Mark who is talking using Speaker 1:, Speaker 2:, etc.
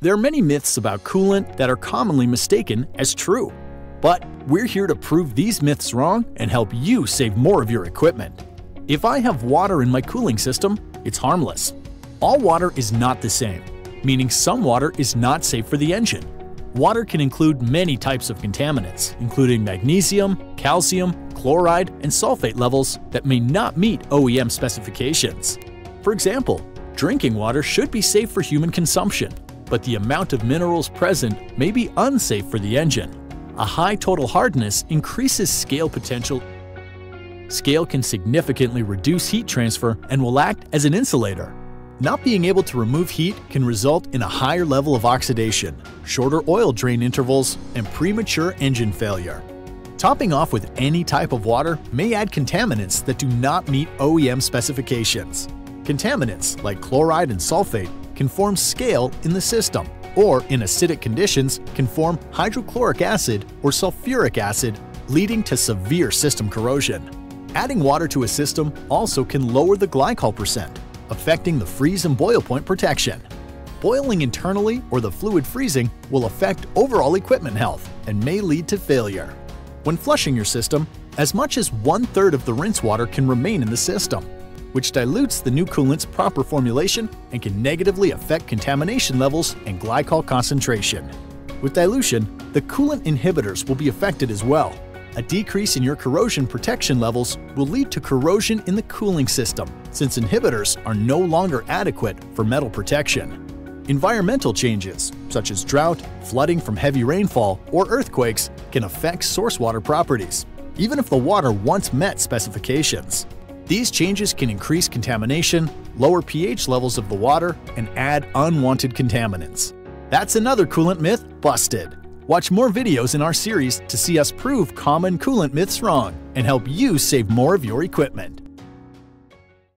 Speaker 1: There are many myths about coolant that are commonly mistaken as true. But we're here to prove these myths wrong and help you save more of your equipment. If I have water in my cooling system, it's harmless. All water is not the same, meaning some water is not safe for the engine. Water can include many types of contaminants, including magnesium, calcium, chloride, and sulfate levels that may not meet OEM specifications. For example, drinking water should be safe for human consumption, but the amount of minerals present may be unsafe for the engine. A high total hardness increases scale potential. Scale can significantly reduce heat transfer and will act as an insulator. Not being able to remove heat can result in a higher level of oxidation, shorter oil drain intervals, and premature engine failure. Topping off with any type of water may add contaminants that do not meet OEM specifications. Contaminants like chloride and sulfate can form scale in the system, or in acidic conditions can form hydrochloric acid or sulfuric acid, leading to severe system corrosion. Adding water to a system also can lower the glycol percent, affecting the freeze and boil point protection. Boiling internally or the fluid freezing will affect overall equipment health and may lead to failure. When flushing your system, as much as one-third of the rinse water can remain in the system, which dilutes the new coolant's proper formulation and can negatively affect contamination levels and glycol concentration. With dilution, the coolant inhibitors will be affected as well. A decrease in your corrosion protection levels will lead to corrosion in the cooling system, since inhibitors are no longer adequate for metal protection. Environmental changes, such as drought, flooding from heavy rainfall, or earthquakes, can affect source water properties, even if the water once met specifications. These changes can increase contamination, lower pH levels of the water, and add unwanted contaminants. That's another coolant myth busted. Watch more videos in our series to see us prove common coolant myths wrong and help you save more of your equipment.